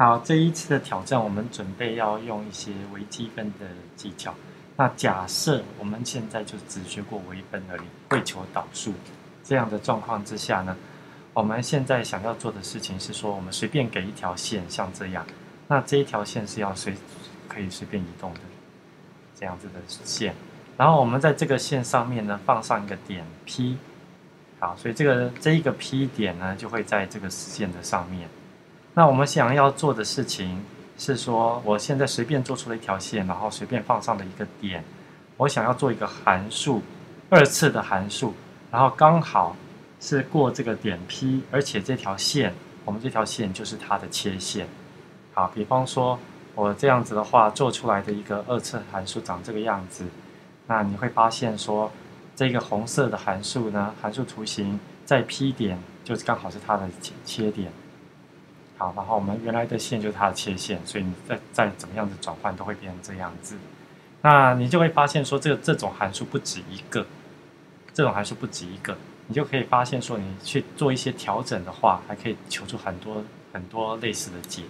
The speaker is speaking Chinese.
好，这一次的挑战，我们准备要用一些微积分的技巧。那假设我们现在就只学过微分而已，会求导数这样的状况之下呢，我们现在想要做的事情是说，我们随便给一条线，像这样，那这一条线是要随可以随便移动的这样子的线，然后我们在这个线上面呢放上一个点 P，好，所以这个这一个 P 点呢就会在这个线的上面。那我们想要做的事情是说，我现在随便做出了一条线，然后随便放上了一个点，我想要做一个函数，二次的函数，然后刚好是过这个点 P，而且这条线，我们这条线就是它的切线。好，比方说我这样子的话，做出来的一个二次函数长这个样子，那你会发现说，这个红色的函数呢，函数图形在 P 点就是刚好是它的切切点。好，然后我们原来的线就是它的切线，所以你再再怎么样子转换都会变成这样子。那你就会发现说，这个这种函数不止一个，这种函数不止一个，你就可以发现说，你去做一些调整的话，还可以求出很多很多类似的解。